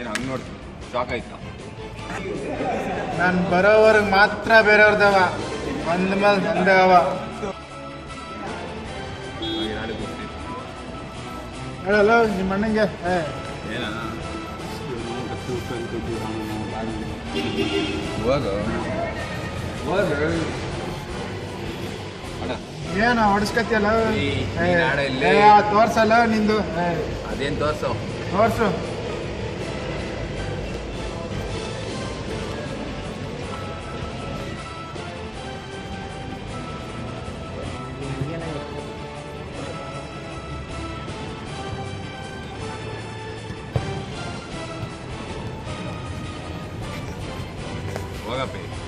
ಏನು ಹಂಗೆ ನೋಡ್ತೀನಿ? ಶಾಕ್ ಆಯ್ತಾ. ನಾನು ಬರೋವರೆಗೆ ಮಾತ್ರ ಬೇರೆಯವ್ರದವ. ಬಂದ ಮೇಲೆ ನಂದೇ ಅವ ಹೇಳಲ್ಲ ನಿಮ್ಮ ಅಣ್ಣಂಗೆ? ಏ. ಏನಾ ಇವಾಗ ಏನು ಹೊಡಿಸ್ಕತಿಯಲ್ಲ? ಏ, ಆಡ ಇಲ್ಲಿ. ತೋರ್ಸಲ್ಲ ನಿಂದು? ಅದೇನು ತೋರ್ಸೋ? ತೋರ್ಸು. Agape.